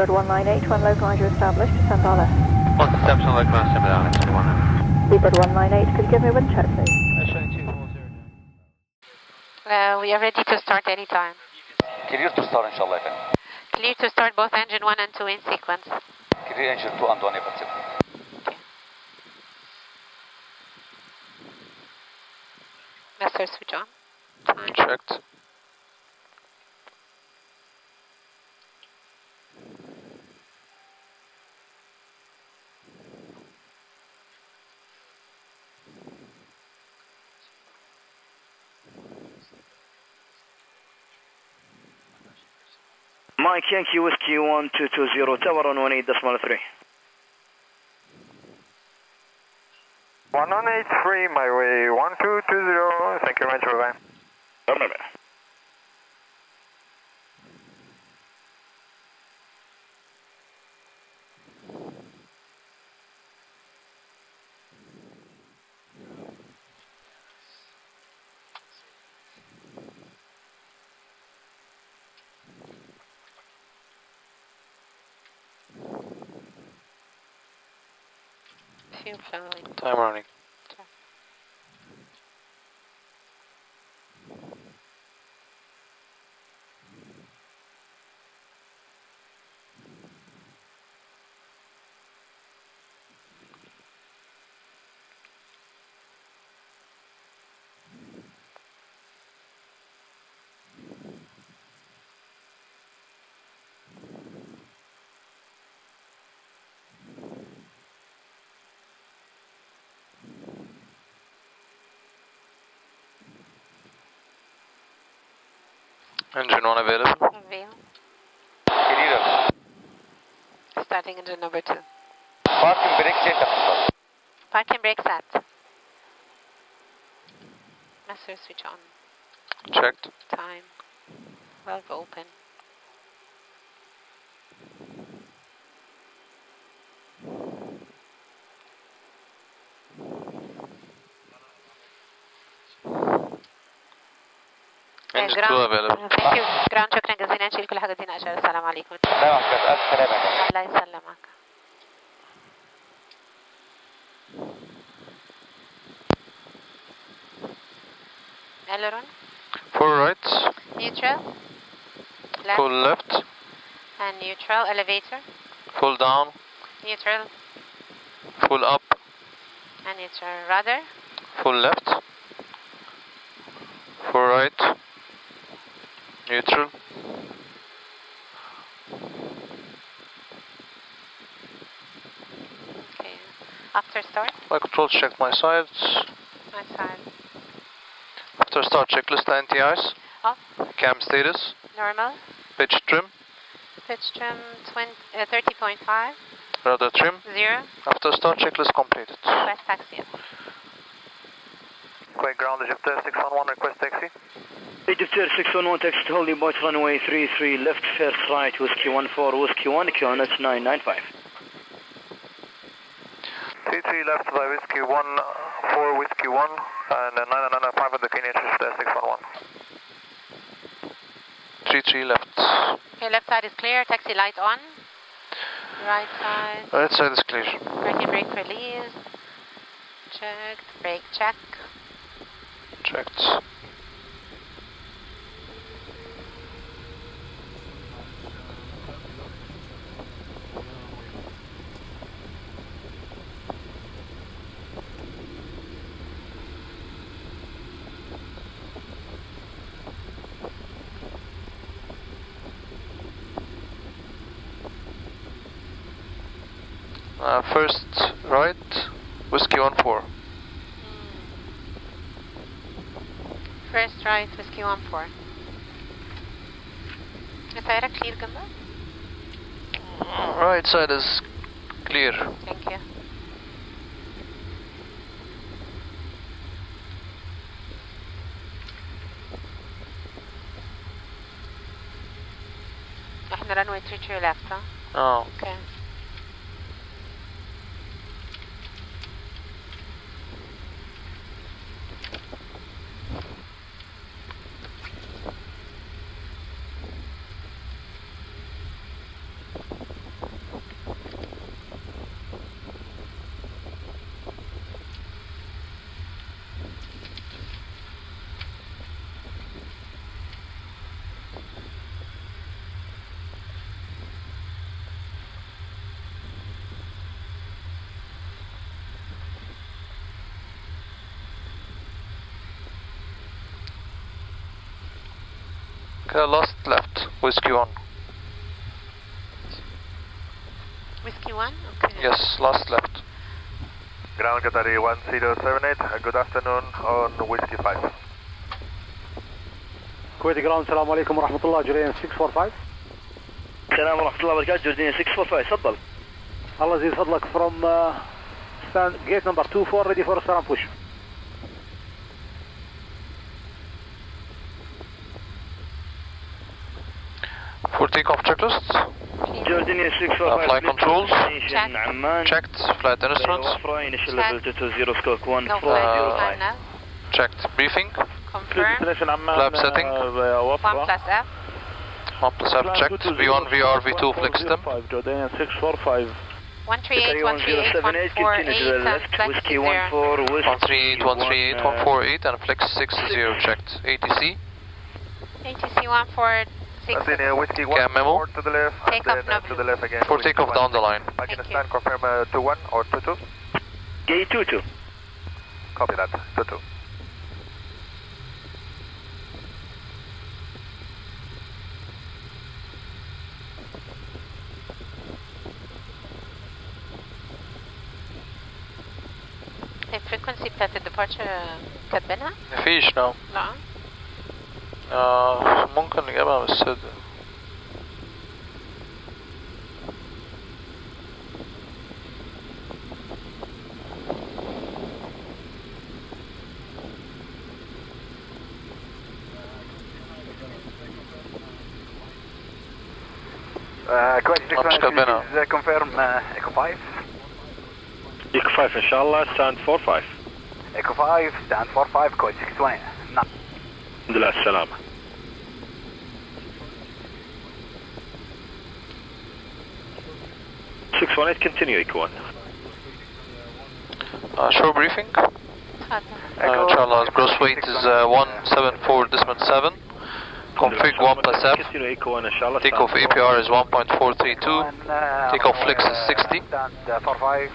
Bird one nine eight, one localizer established to Sandala. One steps on localizer Sandala, one. Blackbird 198, could you give me a wind check please? Uh, we are ready to start anytime. Clear to start inshallah. Then. Clear to start both engine 1 and 2 in sequence. Clear engine 2 and 1 in Okay. Master switch on. Checked. Mike Yankee Whiskey 1220, tower on 18.3. 1183, my way 1220, thank you very much, bye bye. Fuel flowing. Time running. Engine 1 available. Available. Carry. Starting engine number 2. Parking brake set up. Brake set. Master switch on. Checked. Time. Valve open. Engine ground. 2 available. Thank you. Ground شكرا جزيلا نشيل كل حاجة دينا أشار السلام عليكم. لا محمد الف سلامه يا فندم الله يسلمك. Aileron. Full right. Neutral. Left. Full left. And neutral. Elevator. Full down. Neutral. Full up. And neutral. Rudder. Full left. After start. My control check my sides. My side. After start checklist anti-ice. Off. Cam status. Normal. Pitch trim. Pitch trim 20, uh, 30.5. Rudder trim. Zero. After start checklist completed. Request taxi. Quay ground Egypt 611, request taxi. Egypt Air 611, text holding boat runway 33, left, first right, Whiskey 14, Whiskey 1, QNH 995. T3 left by Whiskey 1, 4 Whiskey 1, and uh, 995 at the Kenya Egypt 611. 3-3 left. Okay, left side is clear. Taxi light on. Right side. Right side is clear. Braking brake release. Checked. Brake check. Checked. Uh, first right, whiskey on four. First right, whiskey 1 4. الطيارة clear جنبها؟ Right side is clear. Thank you. احنا runway 33 left ها؟ Oh, Okay. uh, last left, whiskey 1. Whiskey 1? Okay. Yes, last left. Ground Qatari 1078, uh, good afternoon on Whiskey 5. كويتي جراوند السلام عليكم ورحمة الله جريان 645 السلام ورحمة الله وبركاته جوردينيا 645 تفضل الله يزيد فضلك from uh, stand gate number 24 ready for start and push For takeoff checklists. Jordanian 645. flight controls. Check. Checked. Flight instruments. Checked. No uh, Checked. Briefing. Confirmed. Lab setting. 1 plus F. 1 plus F checked. V1, VR, V2 flex temp. Jordanian 645. 138, 138, 138, and flex 60 checked. ATC? ATC one four. 146. Tanzania Whiskey 1, Cam memo. four to the left, Take and off then uh, now, to the left again. for Whiskey takeoff one. down the line. Pakistan, confirm uh, 2-1 or 2-2? Gate 22 Copy that, 2-2. الفريكونسي بتاعت الديبارتشر كاتبينها؟ مفيش no. لا آه ممكن نجيبها من الصدر Confirm كاتبينها كونفيرم ايكو 5 ايكو 5 إن شاء الله 4 5 ايكو 5 stand 4 5 code 620. الحمد لله على السلامة Six one eight continue Eco one. uh, shore briefing. اتفضل Uh, inshallah, gross weight is uh, 174 decimal 7. Config 1 plus F. Continue Eco one إن شاء الله. Takeoff APR is 1.432. One, uh, Take off flex is uh, 60. Stand uh, 45,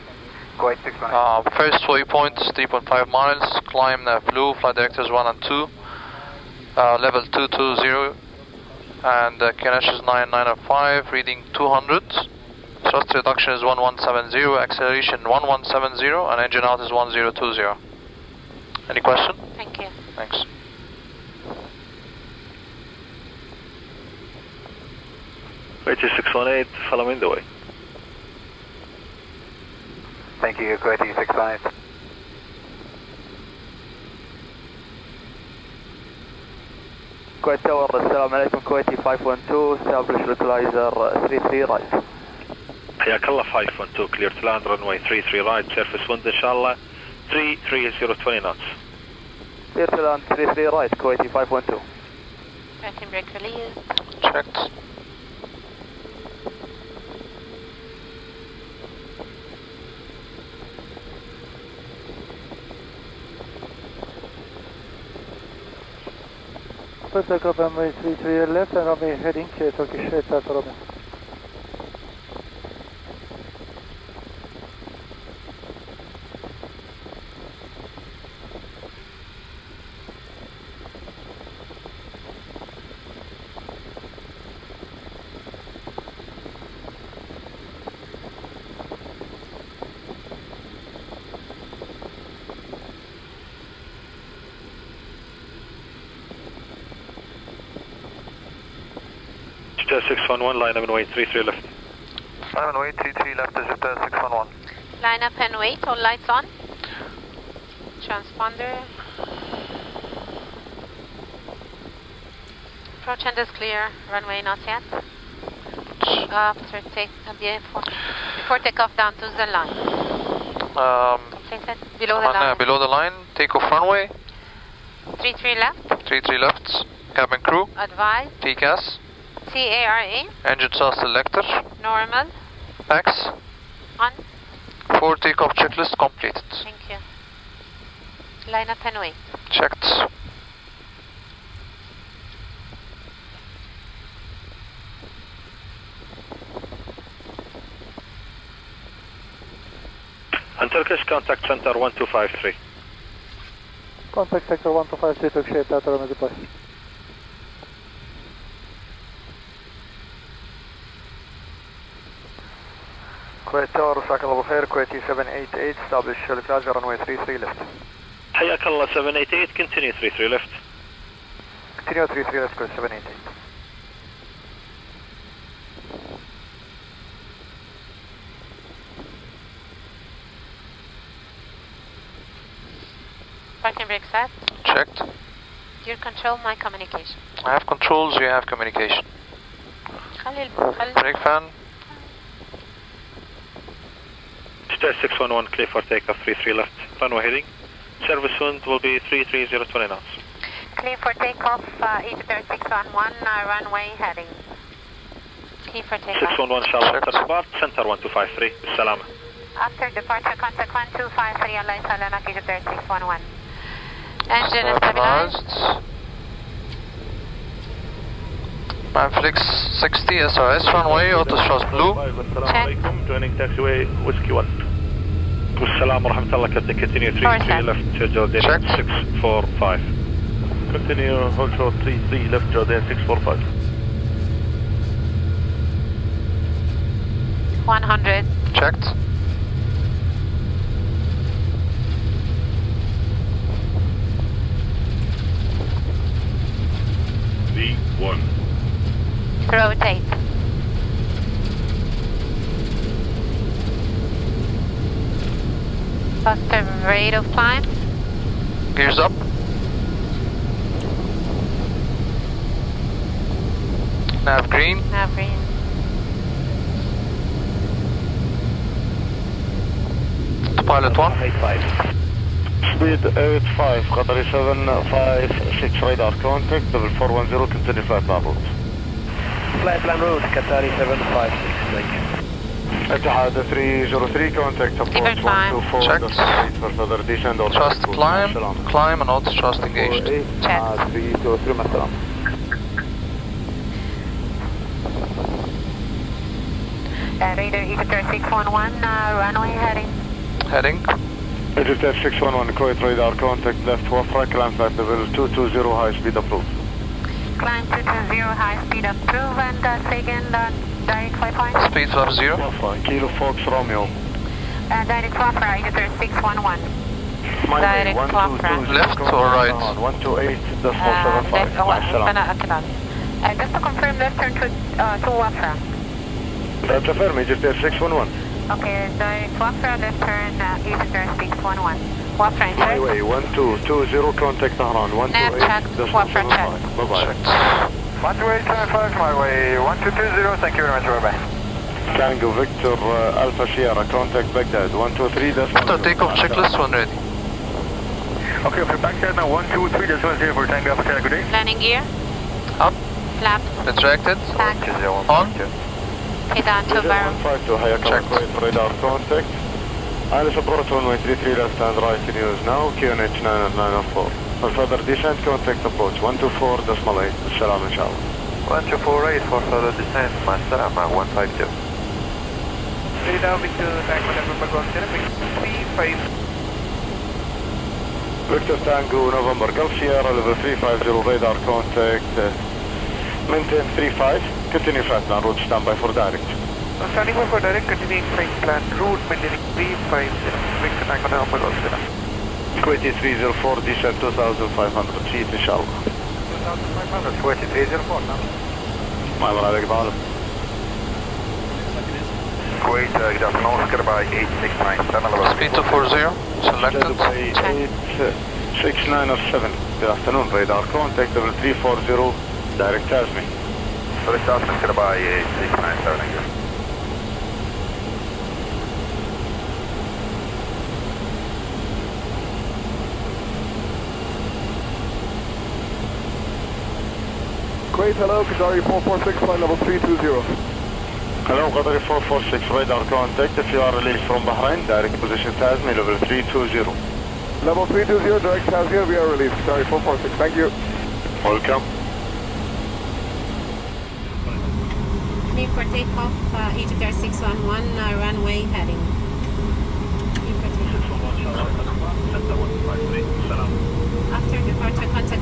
Kuwait 620. Uh, first waypoint is 3.5 miles. Climb uh, blue, flight directors 1 and 2. Uh, level 220. And uh, QNH is 9905, reading 200. Thrust reduction is 1170, acceleration 1170, and engine out is 1020. Any question? Thank you. Thanks. Kuwait six one eight following the way. Thank you, Kuwait 618. Kuwait Tower, السلام عليكم كويتي 512 establish utilizer 33 right. حياك الله 512 clear to land runway 33 right surface wind إن شاء الله 33020 knots. Clear to land 33 right, Kuwaiti 512. Starting brake release. Checked. First take runway 33 left and runway heading to Turkish Aircraft Romeo. Jetta 611 line up and wait 33 left. Simon Way 33 left is Jetta 611. Line up and wait. All lights on. Transponder. Approach end is clear. Runway not yet. After take uh, before, before takeoff down to the line. Um, Completed. Below the on, uh, line. below the line, takeoff runway, Three three left. 33 left, cabin crew, Advise. TCAS, C A R A. engine source selector, Normal. PAX, On. for takeoff checklist completed. Thank you. Line up and wait. Checked. And Turkish contact center 1253. Contact sector 1253 Turkish Aircraft Romeo deploy. Kuwait Tower مساك الله بالخير كويتي 788 establish Plaza runway 33 left حياك الله 788 continue 33 left continue 33 left Kuwait 788 Parking brake set. Checked. Gear control my communication. I have controls, you have communication. خلي ال- خلي Brake fan. Test 611 clear for takeoff 33 left, runway heading. Surface wind will be 33020 knots. Clear for takeoff, uh, 611, uh, runway heading. Clear for takeoff. 611 shall after depart, center 1253, Salama. After departure, contact 1253, Alay Salama, Ether 611. Engine stabilized. Mijn Flex 60 SRS runway, autostrad blue. Check. Joining taxiway Whiskey 1. Wassalam wa rahmatullah, captain, continue 33 left Jordan 645. Continue hold short 33 left Jordan 645. 100. Checked. V1. Rotate. Faster rate of climb. Gears up. Nav green. Nav green. To pilot 1. Eight five. Speed eight 85 Qatari 756 radar contact level 410 continue flight plan Flight plan route, Qatar 756, thank you. Etihad 303, contact support 124 Checked. for further descent. Trust climb, climb and not trust engaged. Checked. 303, Uh, radar Ether 611, uh, runway heading. Heading. Ether 611, Croyd radar, contact left, Wafra, climb flight level 220, high speed approved climb 220 high speed up and uh, second uh, direct flight point. Speed up zero. Kilo Fox Romeo. Uh, direct flap right, 3611. Direct one, flap. Left or right? 128, decimal uh, 75. Left, oh, uh, just to confirm, left turn to, uh, to Wafra. That's affirm, just 611. Okay, direct Wafra, left turn, uh, is 611. Wafran check. Highway 1220, contact Nahran. 128. Wafran check. Bye bye. 12875, highway 1220, thank you very much, bye bye. Tango Victor uh, Alpha Sierra, contact Baghdad, 123, that's After takeoff, checklist one ready. Okay, for Baghdad now, 123, that's one zero for Tango Alpha Sierra, good day. Landing gear. Up. Left. Retracted. Back. On. Head on to Check. Radar contact. Irish support 1-133 left and right in use now, QNH 90904. For further descent, contact approach one two four. 124.8, Salam inshallah. 1248 for further descent, Master, Mach 152. Radar Victor, Tango November Golf Sierra, Victor Tango November Gulf Sierra, level 350 radar contact, uh, maintain 35, continue flat now, route standby for direct. Standing by for direct continuing flight plan route maintaining 350 Victor Tango November Golf Kuwaiti 304 descent 2500 feet إن شاء الله 2500 Kuwaiti 304 now ما يمر عليك ظالم Kuwait, uh, good afternoon, Oscar by 869, Channel level Speed 240. Selected. Dubai 869 or 7 Good afternoon radar contact level 340 direct Tasmi First Oscar by 869, thank you. Kuwait hello Qatari 446 flight level 320 Hello Qatari 446 radar contact if you are released from Bahrain direct position Tasmi level 320 Level 320 direct has here we are released Qatari 446 thank you. Welcome. Clear for takeoff, uh, Egypt Air 611, uh, runway heading. Clear for takeoff. After departure, contact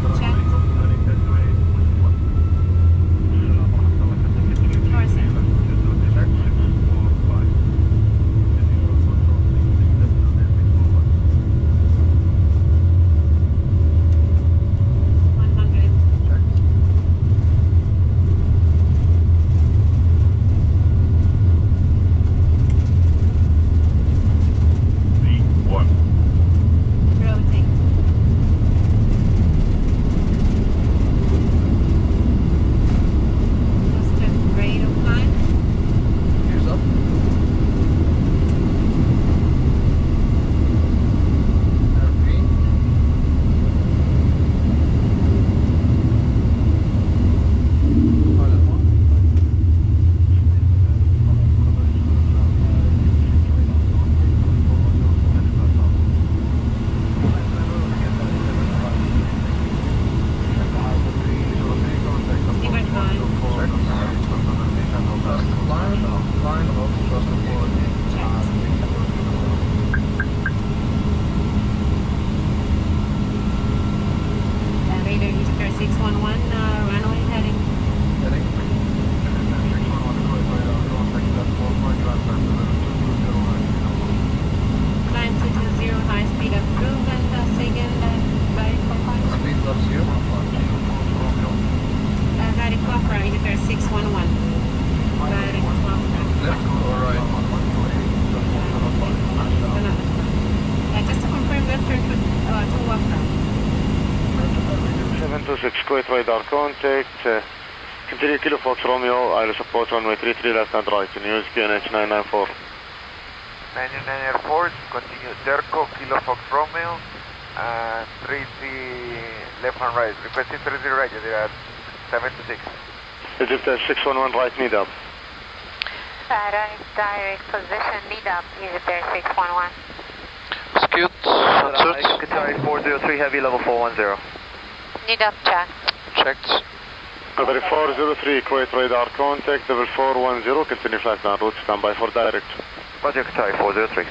126, Kuwait radar contact. Uh, continue Kilo Fox Romeo, I'll support runway 33 left and right, use QNH 994. 99 Air Force, continue Derco, Kilo Fox Romeo, and 33 left and right. Requesting 30 right, they are 76. Egypt uh, 611 right, need up. Direct, direct position, need up, Egypt Air 611. Scoot, insert. Qatari 403 Heavy, level 410. Need up, check. Checked. Qatari 403, Kuwait radar contact, level 410, continue flight down route, standby for direct. Roger, Qatari 403.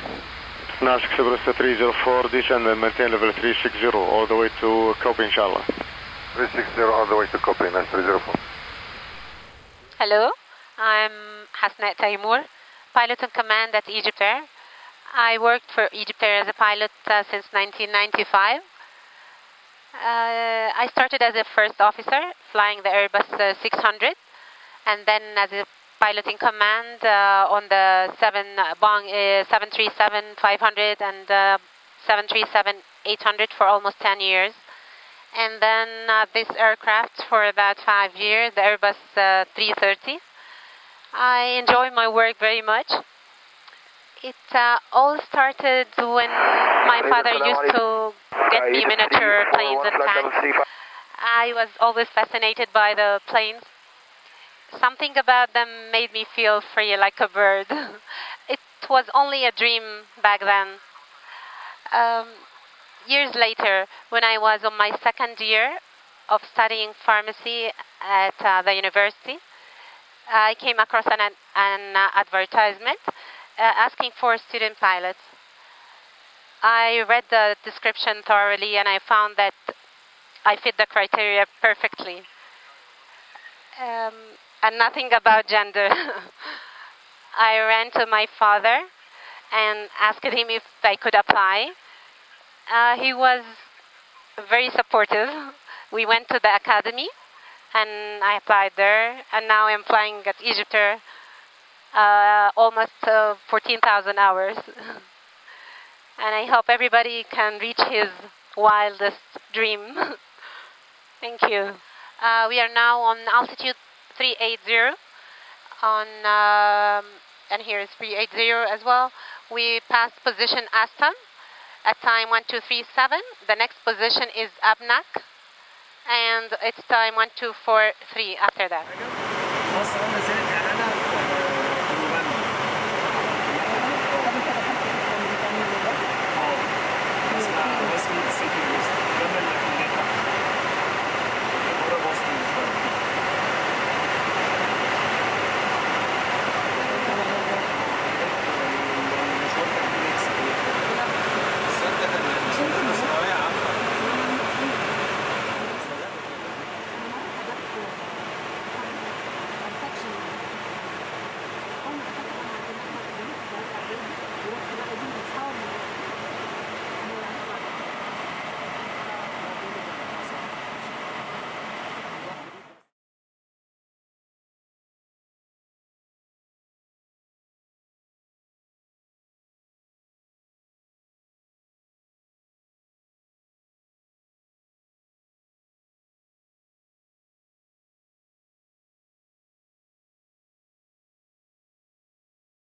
Nash Express 304, descend and maintain level 360 all the way to Kopi, inshallah. 360 all the way to Kopi, Nash 304. Hello, I'm Hasnet Taimur, pilot in command at Egypt Air. I worked for Egypt Air as a pilot uh, since 1995. Uh, I started as a first officer flying the Airbus uh, 600 and then as a pilot in command uh, on the 7 Boeing uh, 737 500 and uh, 737 800 for almost 10 years. And then uh, this aircraft for about five years, the Airbus uh, 330. I enjoy my work very much. It uh, all started when my father used to get me miniature planes and tanks. I was always fascinated by the planes. Something about them made me feel free like a bird. it was only a dream back then. Um, years later, when I was on my second year of studying pharmacy at uh, the university, I came across an, an uh, advertisement uh, asking for student pilots. I read the description thoroughly and I found that I fit the criteria perfectly. Um, and nothing about gender. I ran to my father and asked him if I could apply. Uh, he was very supportive. We went to the academy and I applied there, and now I'm flying at EgyptAir, uh, almost uh, 14,000 hours. and I hope everybody can reach his wildest dream. Thank you. Uh, we are now on altitude 380 on, um, and here is 380 as well. We passed position Aston at time 1237. The next position is Abnak and it's time 1243 after that.